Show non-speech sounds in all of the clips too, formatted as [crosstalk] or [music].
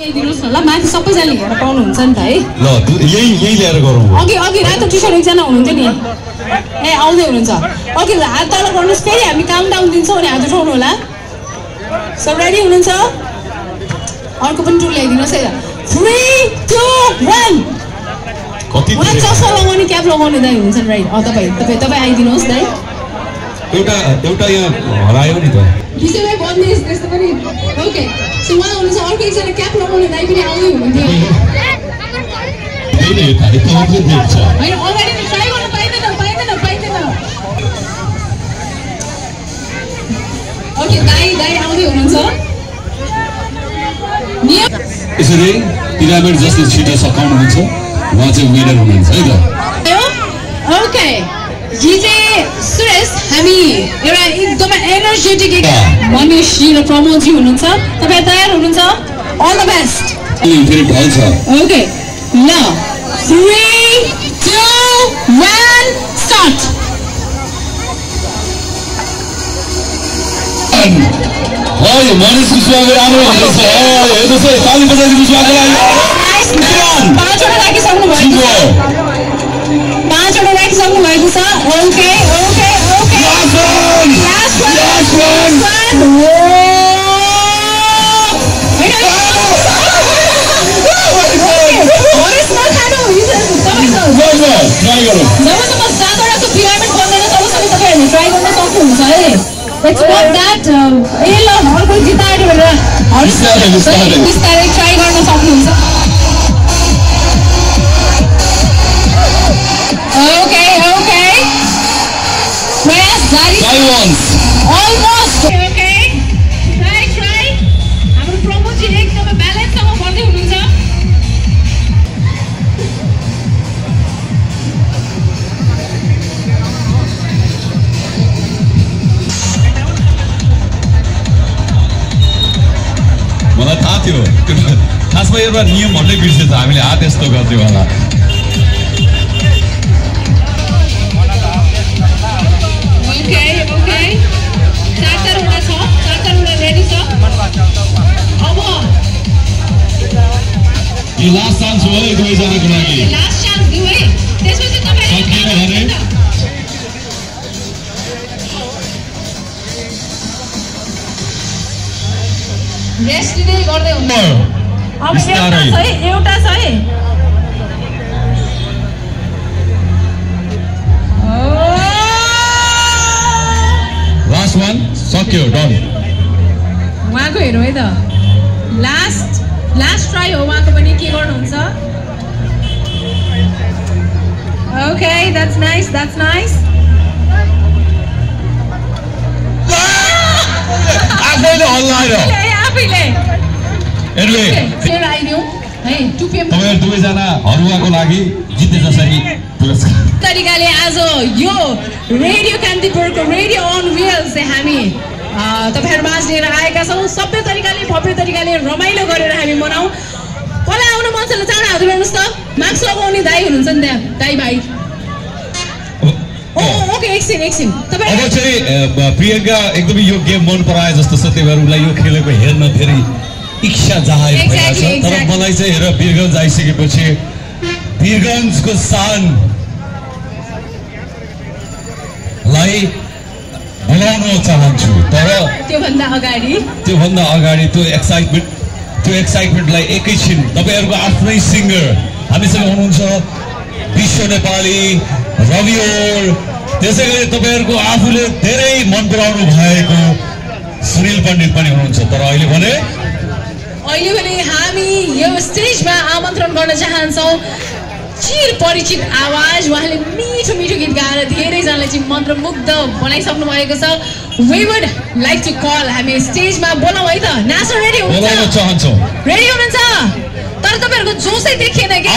ल्याइदिनुहोस् न ल माथि सबैजनाले हेरेर पाउनुहुन्छ नि त है। ल दु- यही यही ल्याएर गरौँ। अघि अघि रातो टी सर्ट एकजना हुनुहुन्थ्यो नि। ए आउँदै हुनुहुन्छ। अघि हात तल गर्नुहोस् फेरि हामी काउन्ट डाउन दिन्छौँ अनि हात उठाउनु होला। सब रेडी हुनुहुन्छ? अर्को पनि टु ल्याइदिनुहोस् है थ्री टू वान कति उहाँ चस्मा लगाउने क्याप लगाउने दाइ हुनुहुन्छ नि राइट अँ तपाईँ तपाईँ तपाईँ आइदिनुहोस् दाइ। एउटा एउटा यहाँ हरायो नि त। विषयमै बन्देज त्यस्तो पनि ओके सो उहाँ हुनुहुन्छ अर्को एकजना क्याप लगाउने दाइ पनि आउँदै हुनुहुन्थ्यो। होइन अगाडि ट्राई गर्नु पाइँदैन पाइँदैन पाइँदैन। ओके दाई दाई आउँदै हुनुहुन्छ। नियम यसरी पिरामिड जसले छिटो सकाउनुहुन्छ। उहाँ चाहिँ विनर हुनुहुन्छ है त? ओके हामी एउटा एकदमै एनर्जेटिक एक मनिषजी र प्रमोदजी हुनुहुन्छ तपाईँ तयार हुनुहुन्छ अल द बेस्ट ओके ल थ्री टू वान स्टार्ट हो मनिष कुशवाको राम्रो हुँदैछ हेर्नुहोस् है ताली कुशवाको लागि पाँचवटा राखिसक्नु भएको छ पाँचवटा राखिसक्नु भएको छ ओके ओके हरेस बिस्तारै, बिस्तारै। बिस्तारै ट्राई खासमा एउटा नियम भन्दै बिर्सेछ हामीले हात यस्तो गर्थ्यौँ होला। यो लास्ट चान्स हो है। दुवैजनाको लागि सकिएन भने? रेस्ट लिँदै गर्दै हुन्छ अब एउटा बिस्तारै। छ है एउटा छ एनिवे है। टु पिएम तपाईँहरू दुवैजना हरुवाको लागि जिते जसरी पुरस्कार। तरिकाले आज यो रेडियो कान्तिपुरको रेडियो अन व्हिल्स चाहिँ हामी तपाईँहरू माझ लिएर आएका छौँ। सबै तरिकाले भव्य तरिकाले रमाइलो गरेर हामी मनाउँ। कसलाई आउनु मन छ चाँडो हात उठाउनुहोस् त। मास्क लगाउने दाई हुनुहुन्छ नि त्यहाँ दाई भाइ। अब चाहिँ प्रियङ्का एकदमै यो गेम मन पराए जस्तो छ त्यही भएर उसलाई यो खेलेको हेर्न धेरै इच्छा जाहेर भइरहेको छ तर. मलाई चाहिँ हेर वीरगन्ज आइसकेपछि वीरगन्जको सान लाई बोलाउन चाहन्छु तर त्योभन्दा अगाडि त्योभन्दा अगाडि त्यो एक्साइटमेन्ट त्यो एक्साइटमेन्टलाई एकैछिन तपाईँहरूको आफ्नै सिङ्गर हामीसँग हुनुहुन्छ विश्व नेपाली रविओर त्यसै गरी तपाईँहरूको आफूले धेरै मन पराउनु भएको सुनिल पण्डित पनि हुनुहुन्छ तर अहिले भने अहिले भने हामी यो स्टेजमा आमन्त्रण गर्न चाहन्छौँ। चिर परिचित आवाज उहाँले मिठो मिठो गीत गाएर धेरैजनालाई चाहिँ मन्त्रमुग्ध बनाइसक्नु भएको छ। We would like to call हामी स्टेजमा बोलाउँ है त। नाच्न रेडी हुनुहुन्छ? रेडी हुनुहुन्छ? तर तपाईँहरूको जोसै देखिएन कि?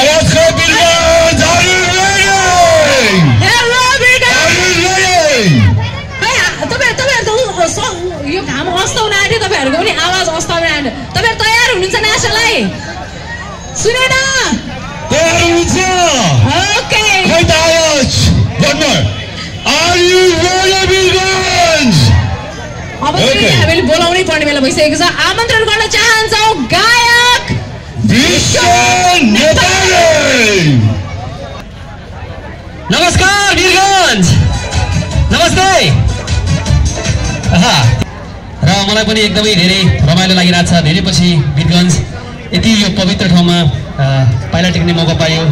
तपाईँहरू त यो घाम अस्ताउन आँट्यो तपाईँहरूको पनि आवाज अस्ताउन आँट्यो तपाईँहरू तयार हुनुहुन्छ नासालाई? सुनेन? तयार हुनुहुन्छ। ओके। आर यु अब हामीले बोलाउनै पर्ने बेला भइसकेको छ। आमन्त्रण गर्न चाहन्छौ गायक नमस्कार वीरगन्ज नमस्ते। 啊哈 र मलाई पनि एकदमै धेरै रमाइलो लागिरहेको छ धेरै पछि वीरगन्ज यति यो पवित्र ठाउँमा पाइला टेक्ने मौका पायो।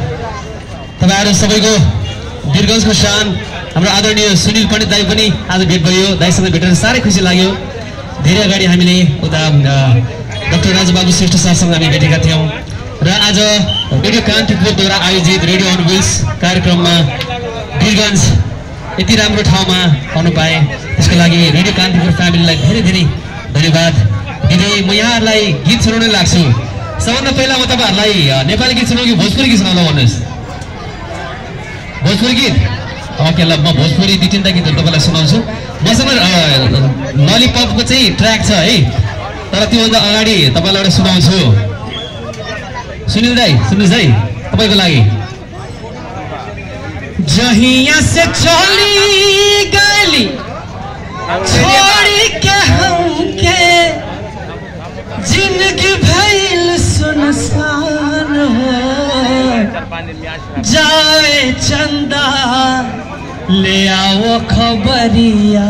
तपाईँहरू सबैको वीरगन्जको शान हाम्रो आदरणीय सुनिल पण्डित दाई पनि आज भेट भयो। दाईसँग भेटेर साह्रै खुसी लाग्यो। धेरै अगाडि हामीले उता डाक्टर राजबाबु श्रेष्ठ सरसँग हामी भेटेका थियौँ। र आज रेडियो कान्तिपुरद्वारा आयोजित रेडियो अन कार्यक्रममा वीरगन्ज यति राम्रो ठाउँमा आउनु पाएँ। त्यसको लागि रेडियो कान्तिपुर फ्यामिलीलाई धेरै धेरै धन्यवाद। दिँदै म यहाँहरूलाई गीत सुनाउनै लाग्छु सबभन्दा पहिला म तपाईँहरूलाई नेपाली गीत सुनाउँ कि भोजपुरी गीत सुनाउनु भन्नुहोस्। भोजपुरी गीत? ओके ल म भोजपुरी दुई तिनवटा गीतहरू तपाईँलाई सुनाउँछु। मसँग ललिपपको चाहिँ ट्र्याक छ है। तर त्योभन्दा अगाडि तपाईँलाई एउटा सुनाउँछु। सुनिल दाई सुन्नुहोस् है तपाईँको लागि। जहिया से चली गली, छोड़ के हमके, ज़िंदगी भइल सुनसान हो। जाए चंदा, ले आओ खबरिया।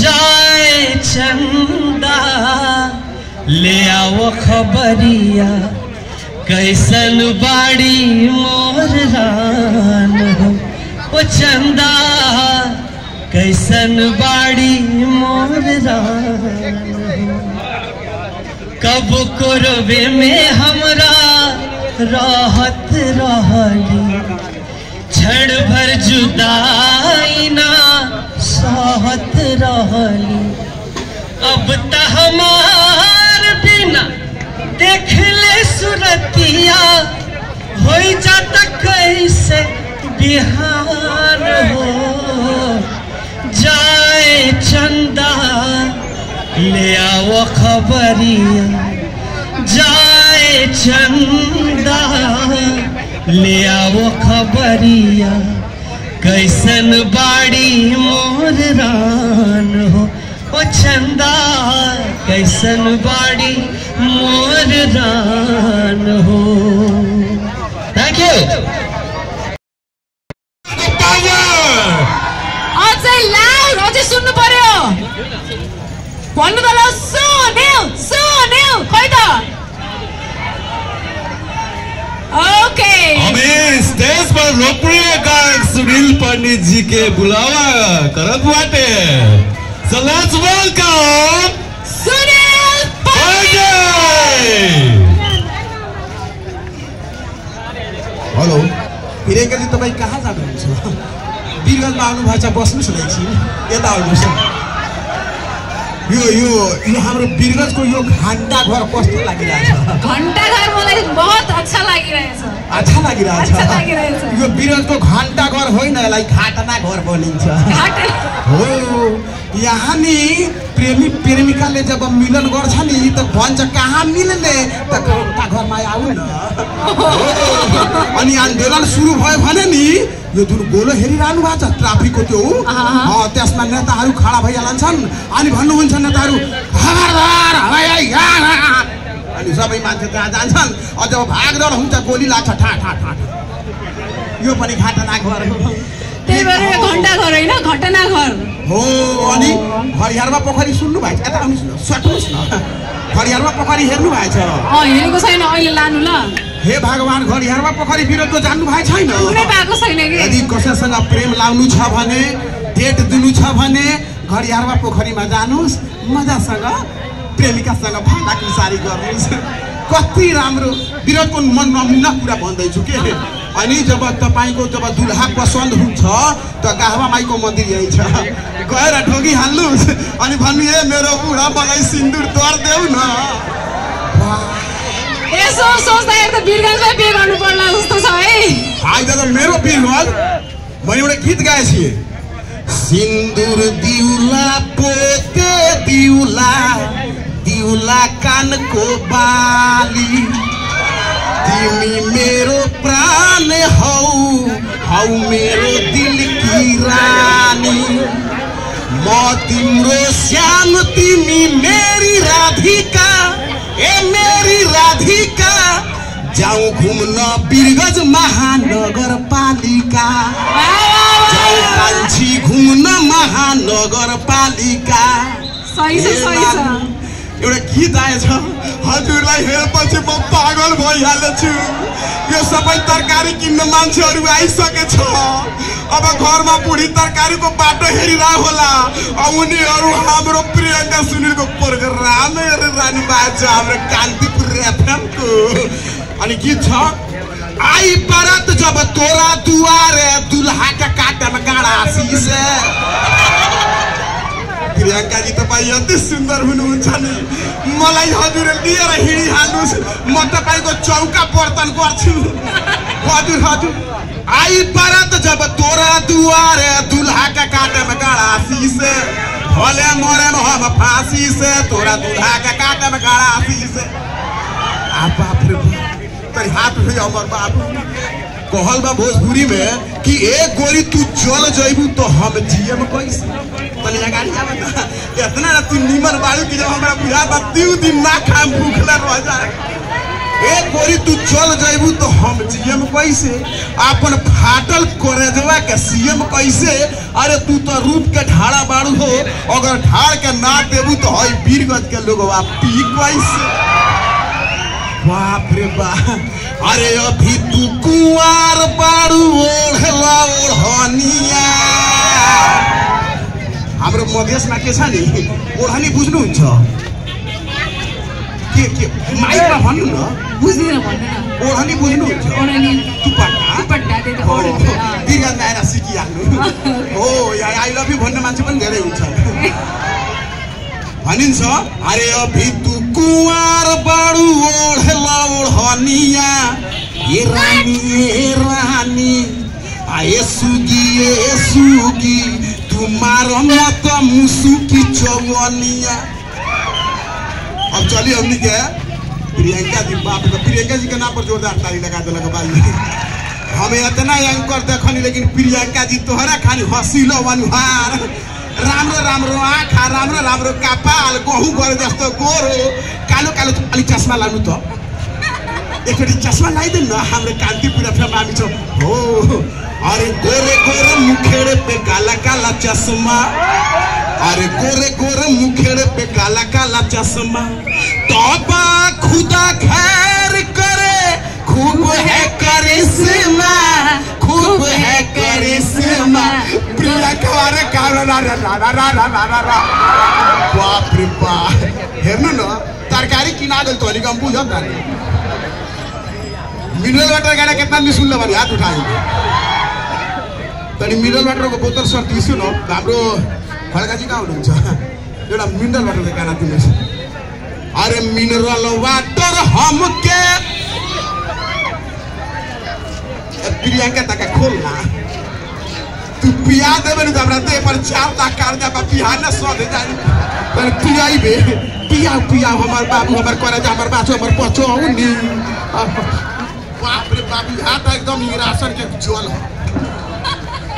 जाए चंदा, ले आओ खबरिया। कैसन बाड़ी मोर रान ओ चंदा कैसन बाड़ी मोर रान कब में हमरा राहत रहली। क्षण भर जुदाई ना सहत रहली। अब त हमार बिना देख कैसे बिहार हो? जाए चंदा, ले आओ खबरिया। जाए चंदा, ले आओ खबरिया। कैसन बाड़ी मोर रान हो? ओ चंदा, कैसन बाड़ी मोर रान हो? थैंक यू भन्नु त ल सुन्यौ सुन्यौ खै त ओके हमें स्टेज पर लोकप्रिय गायक सुनील पंडित जी के बुलावा करत बाटे। So let's welcome Sunil Pandey! Hello Priyanka ji तपाईँ कहाँ जानुहुन्छ? वीरगन्जमा आउनुभएको छ बस्नुहोस् न एकछिन यता आउनुहोस्। न। यो यो यो हाम्रो वीरगन्जको यो घन्टा घर कस्तो लागिरहेछ? घन्टा घर मलाई बहुत अच्छा लागिरहेछ। अच्छा लागिरहेछ। यो वीरगन्जको घन्टा घर होइन यसलाई घाटना घर भनिन्छ। घाट हो। यहाँ नि प्रेमी प्रेमिकाले जब मिलन गर्छ नि त भन्छ कहाँ मिल्ने त घरमा आऊ न। [laughs] अनि आन्दोलन सुरु भयो भने नि यो जुन गोलो हेरिरहनु भएको छ ट्राफिकको त्यो त्यसमा नेताहरू खडा भइहाल्छन् अनि भन्नुहुन्छ नेताहरू। अनि सबै मान्छे त्यहाँ जान्छन् अझ भागदौड हुन्छ गोली लाग्छ ठा ठा ठा। यो पनि घटना घर त्यही भएर घन्टा घर होइन घटना घर हो अनि घरियारमा पोखरी सुन्नु भएको छ यता आउनुहोस् न सट्नुहोस् न। घरियारमा पोखरी हेर्नु भएको छ हेरेको छैन अहिले लानु ल। हे भगवान् घरियारमा पोखरी विरोधको जान्नु भएको छैन। यदि कसैसँग प्रेम लाउनु छ भने डेट दिनु छ भने घरियारमा पोखरीमा जानुहोस् मजासँग प्रेमिकासँग भाँडा कुसारी गर्नुहोस्। कति राम्रो विरोधको मन नमुना कुरा भन्दैछु के? अनि जब तपाईँको जब दुल्हा पसन्द हुन्छ त गाहवा माईको मन्दिर यही छ गएर ढोगी हाल्नुहोस् अनि भन्नु ए मेरो बुढा मलाई सिन्दुर दर देऊ न। यसो सोच्दाखेरि त गर्नु पर्ला जस्तो छ है। आज त मेरो बिरगल। मैले एउटा गीत गाएँ थिएँ सिन्दुर दिउला पोते दिउला दिउला कानको बाली। तिमी मेरो प्राण हौ हौ मेरो दिल की रानी। म तिम्रो सानो तिमी मेरी राधिका ए मेरी राधिका। जाउँ घुम्न बिरगज महानगरपालिका। जाउँ कान्छी घुम्न महानगरपालिका। एउटा गीत आएछ। हजुरलाई हेरेपछि म पागल भइहालेछु। यो सबै तरकारी किन्न मान्छेहरू आइसकेछ। अब घरमा बुढी तरकारीको बाटो हेरिरह होला। उनीहरू हाम्रो प्रियङ्का सुनिलको प्रोग्राम भएको छ हाम्रो कान्तिपुर एफएमको। अनि गीत छ आई परत जब तोरा दुआरे दुल्हाका काटमा गाडा शीशे प्रियङ्काजी तपाईँ यति सुन्दर हुनुहुन्छ नि, मलाई हजुरले लिएर हिँडिहाल्नुहोस्। म तपाईँको चौका बर्तन गर्छु। हजुर हजुर। आई परत जब तोरा दुआरे दुल्हाका काटमा गाडा शीशे भले मरे हम फांसी से तोरा दुल्हा का काटम गाड़ा से आ बाप रे बाप तरी हाथ उठे अमर बाबू। कहल बा भोजपुरी में कि एक गोरी तू चल जइबू तो हम जियम कैसे? न इतना ना तू निमन बाड़ू कि जब हमरा बुझा बा तीन दिन ना खाम भूखला रह जाए एक गोरी तू चल जइबू तो हम जियम कैसे? अपन फाटल करेजवा के सीएम कैसे? अरे तू तो रूप के ढाड़ा बाड़ू हो। अगर ढाड़ के ना देबू तो हई वीरगंज के लोग पी कैसे? बाप रे बाप। अरे अभी तू कुआर बाड़ू ओढ़ला ओढ़निया। हाम्रो मधेसमा के छ नि? ओढ़नी बुझ्नुहुन्छ के के माइकमा भन्नु न। बुझ्दिनँ भन्नु न ओढ़नी बुझ्नुहुन्छ ओढनी। दुपट्टा। दुपट्टा। बिरगन्ज आएर सिकिहाल्नु। [laughs] हो आई लभ यु भन्ने मान्छे पनि धेरै हुन्छ। भनिन्छ अरे अभी तू कुवार बाड़ू ओढ़ला ओढ़निया ए रानी ए रानी आए सुगी ए सुगी तुम्हार मत मुसुकी चौनिया अब चलिए हमनी के प्रियंका जी बाप रे प्रियंका जी के नाम पर जोरदार ताली लगा दिलक भाई हमें इतना एंकर देखनी लेकिन प्रियंका जी तोहरा खाली हसीलो अनुहार राम्रो राम्रो आँखा, राम्रो राम्रो कपाल, गहुँ गरे जस्तो गोरो। कालो कालो अलिक चस्मा लानु त। एकचोटि चस्मा लगाइदिनु न, हाम्रो कान्तिपुर फेमा हामी छौँ। हो, अरे गोरे गोरे मुखेड़े पे काला काला चश्मा अरे गोरे गोरे मुखेड़े पे काला काला चश्मा तोबा खुदा करे खूब है करिश्मा खूब है करिश्मा। प्रिया रा बाप रे बाप। हेर्नु न तरकारी किन आएको त अलिक बुझ त मिनरल वाटर गाडा केतना निस्कुल्ला भने हात उठायो। तनी मिनरल वाटर को बोतल सर तिर्छु न हाम्रो खड्काजी कहाँ हुनुहुन्छ? एउटा मिनरल वाटरको गाना दिनुहोस्। अरे मिनरल वाटर हमके पिया देबे पर चार कर्जा बा, पिया पिया, हमर बाबू, हमर करे जा, हमर हमर पछो आउ बाप रे बाप त एकदम राशन के जोल हो।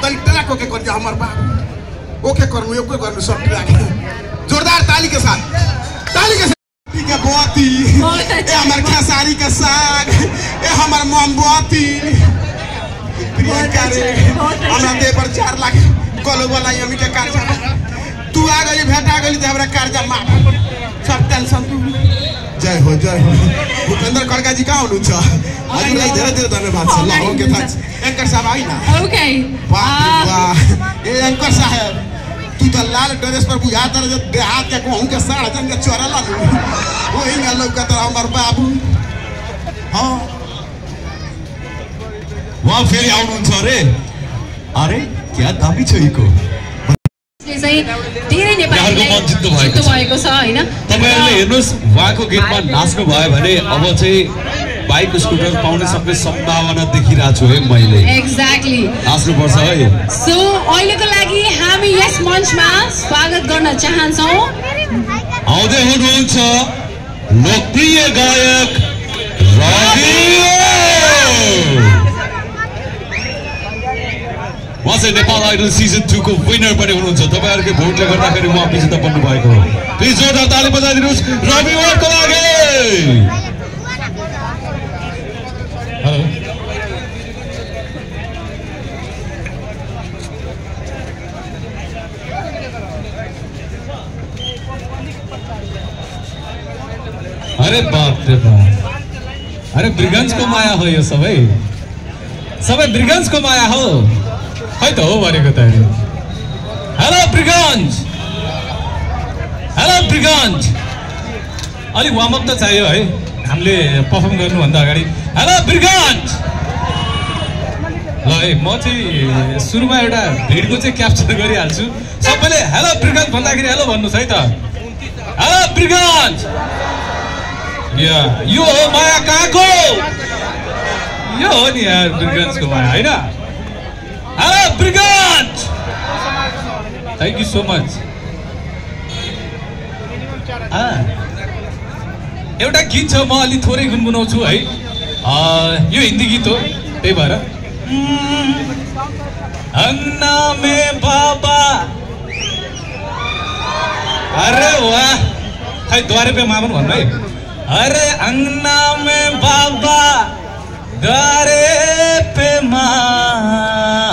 तनी ट्रैक ओके कर जा हमर बाबू ओके करनु ओके करनु सब ट्रैक। जोरदार ताली के साथ। ताली के साथ। के बोती। ए, हमर खेसारी के साग। ए, हमर मोमबत्ती हमरा दे पर चार लाख कलो वाला यमी के कर्जा तू आ गई भेटा गई तो हमरा कर्जा माफ़ सब टेंशन तू जय हो जय हो भूपेंद्र खड़का जी कहाँ हुनुहुन्छ हजुरलाई धेरै धेरै धन्यवाद छ ल ओके थ्याङ्क्स एङ्कर साहब आइ न Okay. वाह वाह ए एङ्कर साहेब तू त लाल ड्रेस पर बुझा तर जो देहात के कहूँ के साढ़ जन के चोरा ला वही में लौकत हमर बाबू हाँ उहाँ फेरि आउनुहुन्छ अरे। अरे क्या दामी छ यीको तपाईँहरूले हेर्नुहोस् उहाँको गीतमा नाच्नु भयो भने अब चाहिँ बाइक स्कुटर पाउने सम्भावना देखिरहेको छु है मैले। एक्ज्याक्टली नाच्नुपर्छ है। सो अहिलेको लागि हामी यस मञ्चमा स्वागत गर्न चाहन्छौँ। आउँदै हुनुहुन्छ लोकप्रिय गायक रवि उहाँ नेपाल आइडल सिजन टूको विनर पनि हुनुहुन्छ। तपाईँहरूकै भोटले गर्दाखेरि उहाँ विजेता बन्नु भएको हो। प्लिज जोरदार ताली बजाइदिनुहोस् रविवारको लागि। हेलो अरे बाप रे बाप। अरे ब्रिगन्सको माया हो यो सबै। सबै ब्रिगन्सको माया हो। खै त हो भनेको त हेलो ब्रिगन्ज हेलो ब्रिगन्ज अलिक वार्मअप त चाहियो है हामीले पर्फर्म गर्नुभन्दा अगाडि हेलो ब्रिगन्ज ल है म चाहिँ सुरुमा एउटा भिडको चाहिँ क्याप्चर गरिहाल्छु सबैले हेलो ब्रिगन्ज भन्दाखेरि हेलो भन्नुहोस् है त हेलो या यो हो माया कहाँको यो हो नि यार ब्रिगन्जको माया होइन हेलो ब्रिगन्ज थ्याङ्क यू सो मच एउटा गीत छ म अलिक थोरै गुनगुनाउँछु है। यो हिन्दी गीत हो त्यही भएर। अन्ना में बाबा। अरे वाह। खै द्वारे पे मामन भन्नु है। अरे अन्ना में बाबा द्वारे पे माँ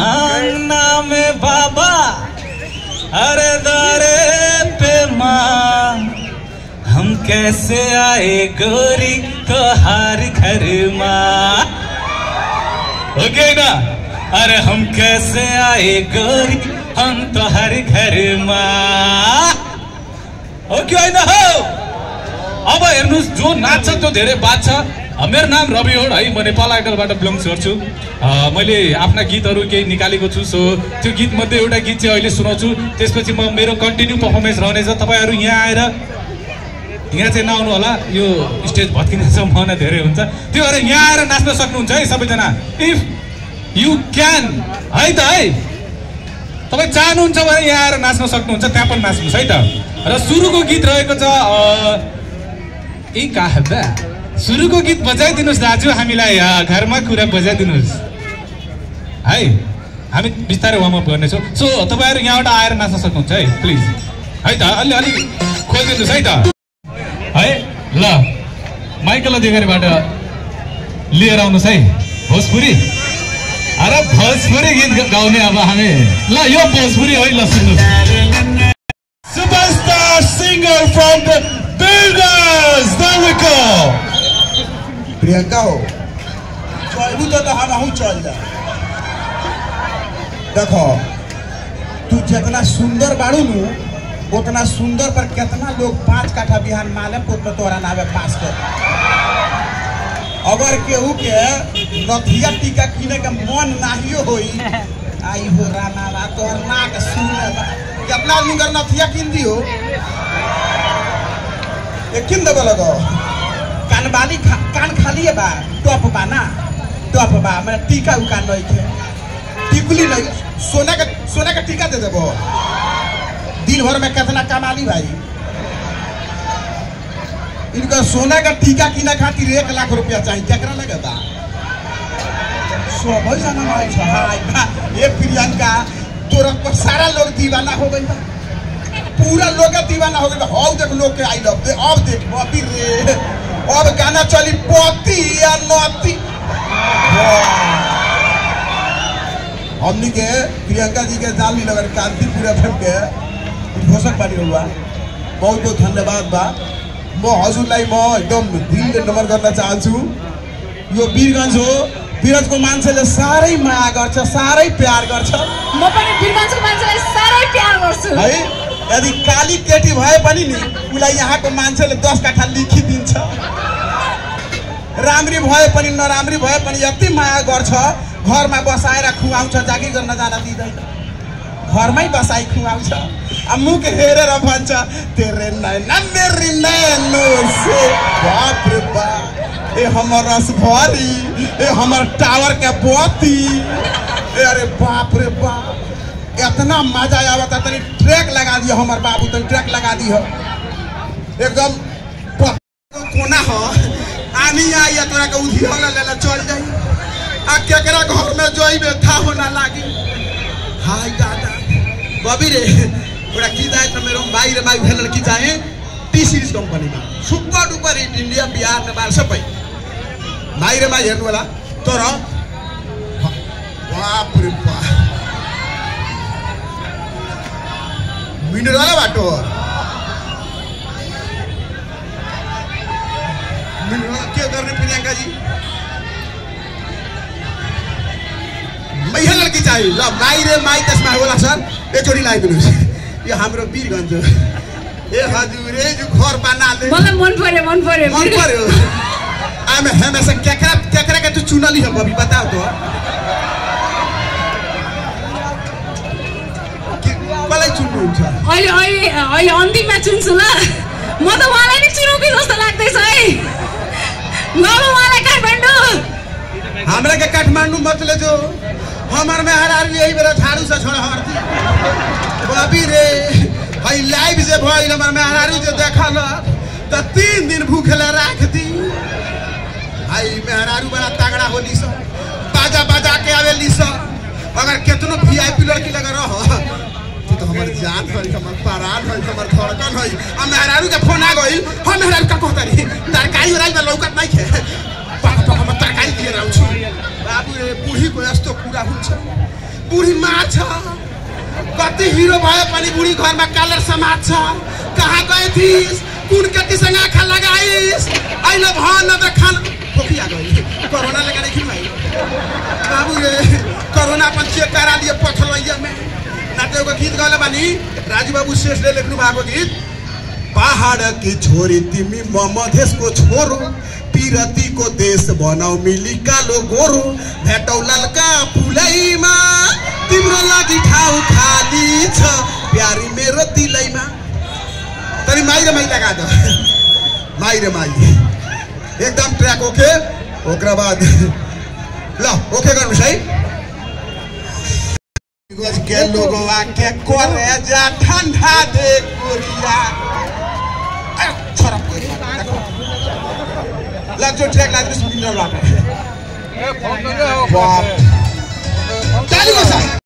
कैसे आए गोरी तो हार घर माँ? ओके ना? अरे हम कैसे आए गोरी हम हर घर ओके होइन हो? अब हेर्नुहोस् जो नाच्छ त्यो धेरै बात छ। अ, मेरो नाम रवि हो है म नेपाल आइडलबाट बिलोङ्स गर्छु। मैले आफ्ना गीतहरू केही निकालेको छु सो त्यो गीत मध्ये एउटा गीत चाहिँ अहिले सुनाउँछु। त्यसपछि म मेरो कन्टिन्यू पर्फर्मेन्स रहनेछ। तपाईँहरू यहाँ आएर यहाँ चाहिँ नआउनु होला। यो स्टेज भत्किने सम्भावना धेरै हुन्छ। त्यो भएर यहाँ आएर नाच्न सक्नुहुन्छ है सबैजना। इफ यु क्यान है त है? तपाईँ चाहनुहुन्छ भने यहाँ आएर नाच्न सक्नुहुन्छ त्यहाँ पनि नाच्नुहोस् है त। र सुरुको गीत रहेको छ ए सुरुको गीत बजाइदिनुहोस् दाजु हामीलाई घरमा कुरा बजाइदिनुहोस्। है? हामी बिस्तारै वार्मअप गर्नेछौँ। सो तपाईँहरू यहाँबाट आएर नाच्न सक्नुहुन्छ है प्लिज है त अलि अलि खोलिदिनुहोस् है त। माइकल अधिकारीबाट लिएर आउनुहोस् है भोजपुरी। अरे भोजपुरी गीत गा- गाउने अब हामी। ल यो भोजपुरी है ल we go. प्रियंका हो। चलू तो, तो हम अहू चल जा। देखो तू जितना सुंदर बाड़ू नु उतना सुंदर पर कितना लोग पाँच काठा बिहान मालेमपुर में तोरा नावे पास कर। अगर केहू के नथिया टीका किने के मन नाहियो होई [laughs] आई हो राना बा तोहर नाक सुने कितना आदमी कर नथिया किन दियो एक किन देबे लगो? कानबाली खा, कान खाली है बा टॉप बा ना? टॉप बा मेरा टीका उका नहीं थे टिकुली नहीं सोना का सोना का टीका दे देबो। दिन भर में कितना कमाली भाई। इनका सोना का टीका किना खातिर एक लाख रुपया चाहिए, केकरा लगेगा? सब ये प्रियंका तोरा पर सारा लोग दीवाना हो गई पूरा लोग दीवाना हो गई हौ देख लोग के आई लव दे, अब देख बपी रे। अब गाना चली पति या नती हमनी के प्रियंका जी के जाल में लगन कांतिपुर एफएम के उद्घोषक बानी हुआ बहुत बहुत धन्यवाद बा। म हजुरलाई म एकदम दिलले नमन गर्न चाहन्छु। यो वीरगञ्ज हो। वीरगञ्जको मान्छेले साह्रै माया गर्छ साह्रै प्यार गर्छ। म पनि मान्छेलाई साह्रै प्यार गर्छु। है? यदि काली केटी भए पनि नि उसलाई यहाँको मान्छेले दस काठा लिखिदिन्छ। राम्री भए पनि नराम्री भए पनि यति माया गर्छ। घरमा बसाएर खुवाउँछ जागिर गर्न जान दिँदैन। घरमै बसाइ खुवाउँछ मुख हेरेर भन्छ तेरे नैना मेरी नैनो से बाप रे बाप ए हमर रसभरी ए हमर टावर के बत्ती ए अरे बाप रे बाप इतना मज़ा आवता तनी ट्रैक लगा दियो हमर बाबू तनी ट्रैक लगा दियो एकदम कोना हो आनी आई तोरा के उधी होला लेला चल जाई आ केकरा घर में जोइबे था हो ना लागी हाय दादा बबी रे एउटा की जाए त मेरो भाइ र भाइ भेल की जाए टी सिरिज कम्पनीमा super duper hit India Bihar Nepal सबै भाइ र भाइ हेर्नु होला तर बाप रे बाप। मिनरल बाटो के गर्ने प्रियङ्का जी। मैया लड्की चाहियो ल माई रे माई त्यसमा होला सर। एकचोटि लगाइदिनुहोस् यो हाम्रो वीरगञ्ज ए हजुर ए जो घर बनाले। मलाई मन पर्यो मन पर्यो मन पर्यो आमे हमेशा केकरा केकरा के तू चुनली हो बबी बताओ तो। कसलाई चुन्नुहुन्छ? अहिले अहिले अहिले अन्तिममा चुन्छु ल। म त उहाँलाई नै चुनौँ कि जस्तो लाग्दैछ है। ल उहाँलाई काठमाडौँ। हमरा काठमांडू मत ले जो हमार में हरार यही बेरा झाड़ू से छोड़ हरती बबी रे हई लाइव जे भइल हमार में हरारू जे देखल त तीन दिन भूखले राख दी। हई मेहरारू बड़ा तगड़ा होली स, बाजा बाजा के आवेली स अगर केतनो वीआईपी लड़की लगा रह। तू तो हमर जान हई, हमर परान हई, हमर धड़कन हई। आ मेहरारू के फ़ोन आ गइल, हम मेहरारू का कहतरी, तरकारी होराई में लौकत नहीं पक पक हम तरकारी दिएर आउँछु बाबु रे बुढीको यस्तो कुरा हुन्छ? बुढी मार्छ कति हिरो भए पनि बुढी घरमा कालर समात्छ कहाँ गए थिइस कुन केटीसँग आँखा लगाइस? अहिले भन त खान। खोकिया गई कोरोना लगा देखिन भाई बाबू रे कोरोना अपन चेक करा दिए पथलैया में नाटकको गीत गाउला बानी राजु बाबु शेषले लेख्नु भएको गीत पहाड की छोरी तिमी म मधेसको छोरो पिरतीको देश बनाऊ, मिली कालो गोरो, भेटौ ललका फुलैमा तिम्रो लागि ठाउँ खाली छ, प्यारी मेरो दिलैमा तनी माइ र माइ लगा दो माइ माइ एकदम ट्र्याक, ओके? ओकरा बाद ल, ओके गर्नुहोस् है। के लोगवा के करे जा ठंडा दे कोरिया। La jotek la dis mi nan la. E pou nou la. Pou. Tali mo sa.